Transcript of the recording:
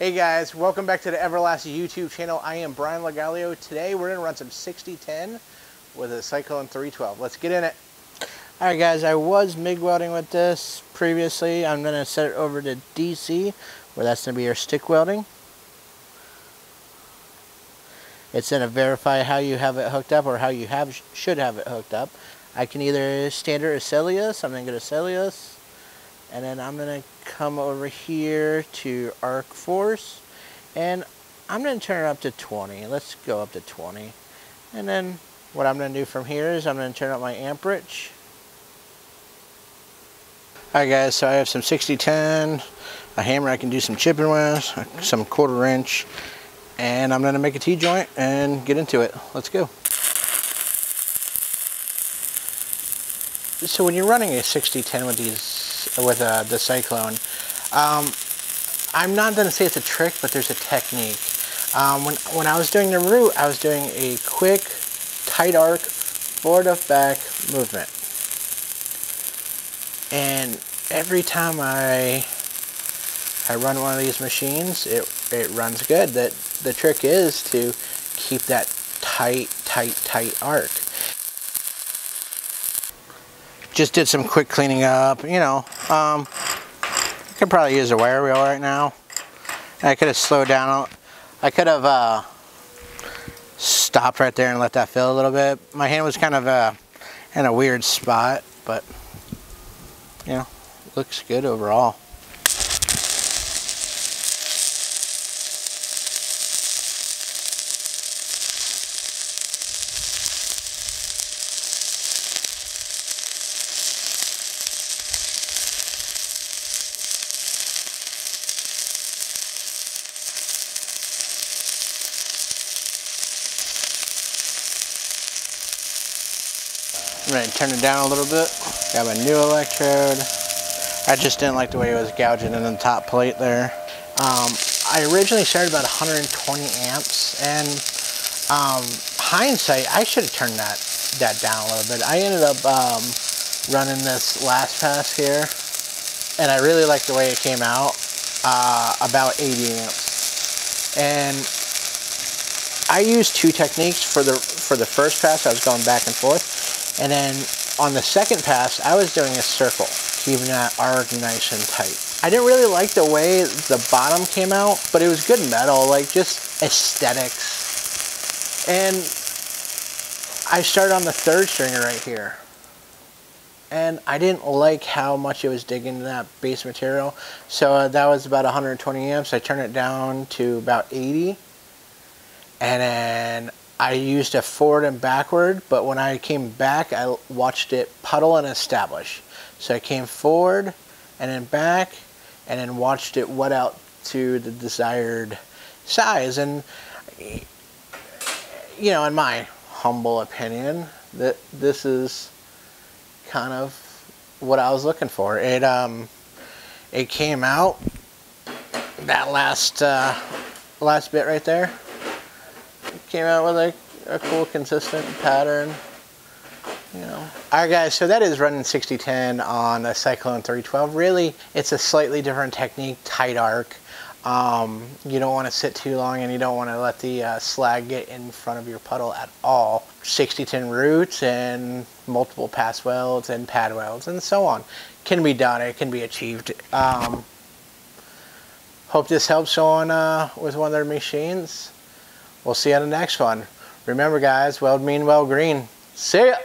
Hey guys, welcome back to the Everlast YouTube channel. I am Brian Legalio. Today we're gonna run some 6010 with a Cyclone 312. Let's get in it. All right guys, I was MIG welding with this previously. I'm gonna set it over to DC, where that's gonna be your stick welding. It's gonna verify how you have it hooked up or how you have should have it hooked up. I can either standard or Cellulose. I'm gonna go to Cellulose. And then I'm gonna come over here to arc force and I'm to turn it up to 20. Let's go up to 20. And then what I'm going to do from here is I'm going to turn up my amperage. Alright guys, so I have some 6010, a hammer I can do some chipping with, some quarter inch, and I'm going to make a T-joint and get into it. Let's go. So when you're running a 6010 with these, with uh, the Cyclone, um, I'm not going to say it's a trick, but there's a technique. Um, when, when I was doing the root, I was doing a quick, tight arc, forward of back movement. And every time I I run one of these machines, it, it runs good. That The trick is to keep that tight, tight, tight arc. Just did some quick cleaning up, you know. Um, could probably use a wire wheel right now. I could have slowed down. I could have uh, stopped right there and let that fill a little bit. My hand was kind of uh, in a weird spot, but you know, looks good overall. I'm to turn it down a little bit. Got my new electrode. I just didn't like the way it was gouging in the top plate there. Um, I originally started about 120 amps and um, hindsight, I should have turned that, that down a little bit. I ended up um, running this last pass here and I really liked the way it came out, uh, about 80 amps. And I used two techniques for the for the first pass. I was going back and forth. And then on the second pass, I was doing a circle, keeping that arc nice and tight. I didn't really like the way the bottom came out, but it was good metal, like just aesthetics. And I started on the third stringer right here. And I didn't like how much it was digging into that base material. So uh, that was about 120 amps. I turned it down to about 80. And then I used a forward and backward, but when I came back, I watched it puddle and establish. So I came forward and then back and then watched it wet out to the desired size. And, you know, in my humble opinion, that this is kind of what I was looking for. It, um, it came out, that last, uh, last bit right there, came out with a, a cool consistent pattern. You know. Alright guys, so that is running 6010 on a Cyclone 312. Really, it's a slightly different technique, tight arc. Um, you don't want to sit too long and you don't want to let the uh, slag get in front of your puddle at all. 6010 roots and multiple pass welds and pad welds and so on. Can be done, it can be achieved. Um, hope this helps on uh, with one of their machines. We'll see you on the next one. Remember guys, weld mean, weld green. See ya!